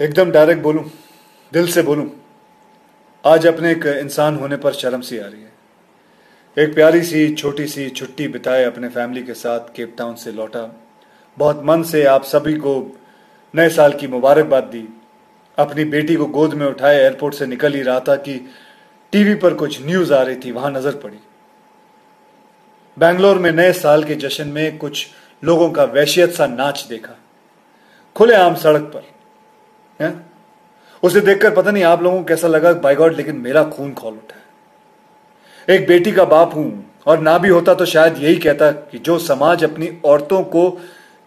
एकदम डायरेक्ट बोलूँ, दिल से बोलूँ, आज अपने एक इंसान होने पर शर्म सी आ रही है। एक प्यारी सी, छोटी सी छुट्टी बिताए अपने फैमिली के साथ केप टाउन से लौटा। बहुत मन से आप सभी को नए साल की मुबारकबाद दी। अपनी बेटी को गोद में उठाए, एयरपोर्ट से निकल ही रहा था कि टीवी पर कुछ न्यूज़ आ रही थी, वहाँ नज़र पड़ी। बैंगलोर में नए साल के जश्न में कुछ लोगों का वैशियत सा नाच देखा। खुलेआम सड़क पर है? उसे देखकर पता नहीं आप लोगों को कैसा लगा बाई गॉड, लेकिन मेरा खून खोल उठा एक बेटी का बाप हूँ, और ना भी होता तो शायद यही कहता कि जो समाज अपनी औरतों को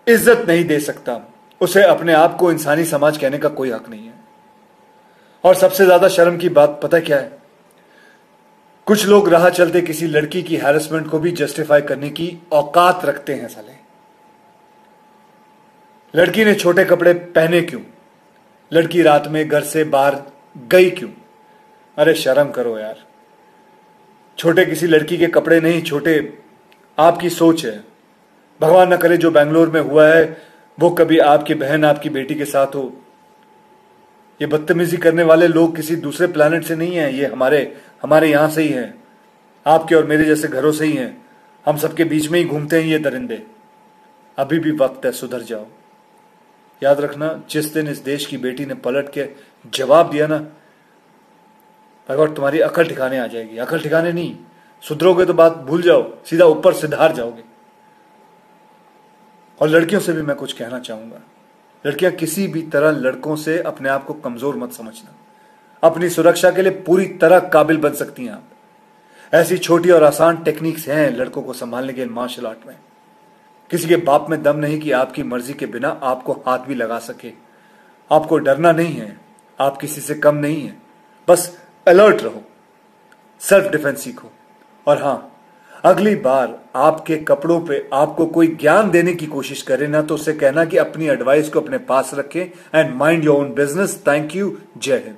इज़्ज़त नहीं दे सकता, उसे अपने आप को इंसानी समाज कहने का कोई हक नहीं है। और सबसे ज़्यादा शर्म की बात पता क्या है? कुछ लोग राह चलते किसी लड़की की हैरेसमेंट को भी जस्टिफाई करने की औकात रखते हैं साले। लड़की ने छोटे कपड़े पहने क्यों? लड़की रात में घर से बाहर गई क्यों? अरे शर्म करो यार। छोटे किसी लड़की के कपड़े नहीं, छोटे आपकी सोच है। भगवान न करे जो बैंगलोर में हुआ है, वो कभी आपकी बहन, आपकी बेटी के साथ हो। ये बदतमीजी करने वाले लोग किसी दूसरे प्लानट से नहीं है, ये हमारे हमारे यहाँ से ही हैं। आपके और मेरे जैसे घरों से ही हैं। हम सबके बीच में ही घूमते हैं ये दरिंदे। अभी भी वक्त है, सुधर जाओ। याद रखना, जिस दिन इस देश की बेटी ने पलट के जवाब दिया ना, भगवान, तुम्हारी अकल ठिकाने आ जाएगी। अकल ठिकाने नहीं, सुधरोगे तो बात भूल जाओ, सीधा ऊपर से धार जाओगे। और लड़कियों से भी मैं कुछ कहना चाहूँगा। लड़कियाँ किसी भी तरह लड़कों से अपने आप को कमज़ोर मत समझना। अपनी सुरक्षा के लिए पूरी तरह काबिल बन सकती हैं आप। ऐसी छोटी और आसान टेक्निक्स हैं लड़कों को संभालने के मार्शल आर्ट में। किसी के बाप में दम नहीं कि आपकी मर्ज़ी के बिना आपको हाथ भी लगा सके। आपको डरना नहीं है, आप किसी से कम नहीं है। बस अलर्ट रहो सेल्फ डिफेंस सीखो। और हाँ, अगली बार आपके कपड़ों पे आपको कोई ज्ञान देने की कोशिश करे ना तो उसे कहना कि अपनी एडवाइस को अपने पास रखें and mind your own business thank you जय हिंद